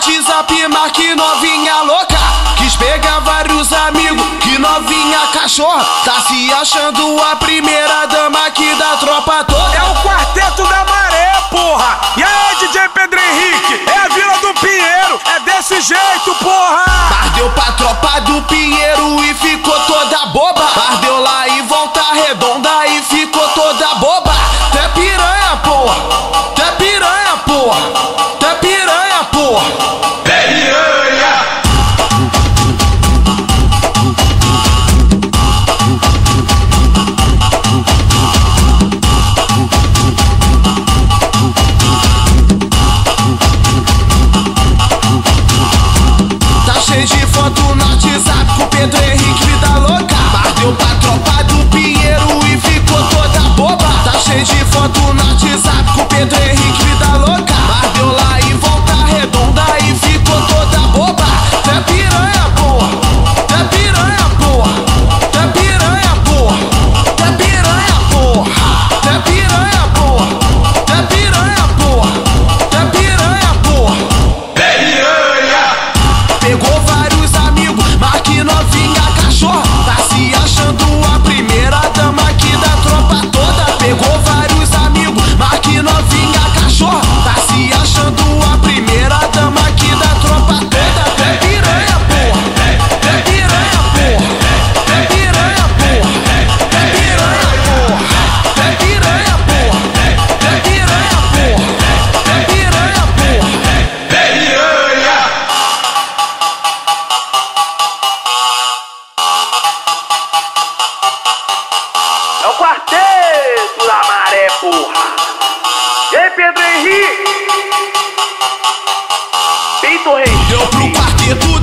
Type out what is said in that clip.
WhatsApp, marque novinha louca. Quis pegar vários amigos, que novinha cachorra. Tá se achando a primeira dama aqui da tropa toda. É o quarteto da maré, porra. E aí, DJ Pedro Henrique? É a Vila do Pinheiro, é desse jeito, porra. Mas deu pra tropa do Pinheiro e ficou. Oh. É o quarteto da maré, porra. Ei, Pedro Henrique? Pinto Henrique. Deu pro quarteto